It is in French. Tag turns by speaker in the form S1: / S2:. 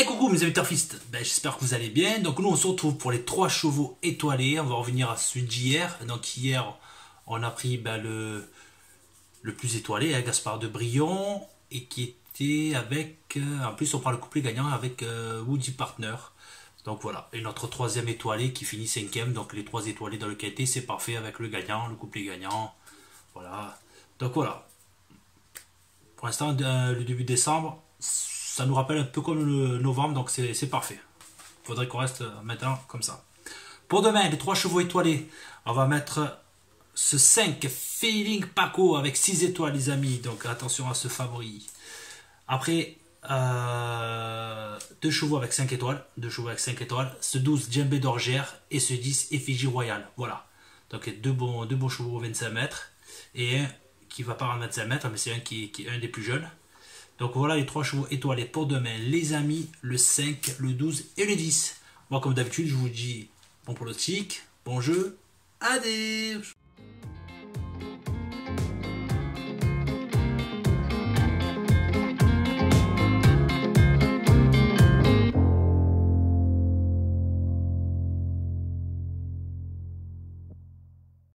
S1: Et coucou mes amis ben, j'espère que vous allez bien. Donc nous on se retrouve pour les trois chevaux étoilés. On va revenir à celui d'hier. Donc hier on a pris ben, le, plus étoilé, hein, Gaspard de Brion, et qui était avec... Euh, en plus on prend le couplet gagnant avec euh, Woody Partner. Donc voilà, et notre troisième étoilé qui finit cinquième, donc les trois étoilés dans le KT, c'est parfait avec le gagnant, le couplet gagnant. Voilà. Donc voilà. Pour l'instant, euh, le début décembre, ça nous rappelle un peu comme le novembre, donc c'est parfait. Il faudrait qu'on reste maintenant comme ça. Pour demain, les trois chevaux étoilés, on va mettre ce 5 Feeling Paco avec 6 étoiles, les amis. Donc attention à ce favori. Après, euh, deux chevaux avec 5 étoiles. Deux chevaux avec 5 étoiles. Ce 12 Djembé d'Orgère et ce 10 Effigie Royale. Voilà. Donc deux bons, deux bons chevaux 25 mètres. Et un qui va pas en 25 mètres, mais c'est un qui est un des plus jeunes. Donc voilà les trois chevaux étoilés pour demain, les amis, le 5, le 12 et le 10. Moi, comme d'habitude, je vous dis bon pronostic, bon jeu, adieu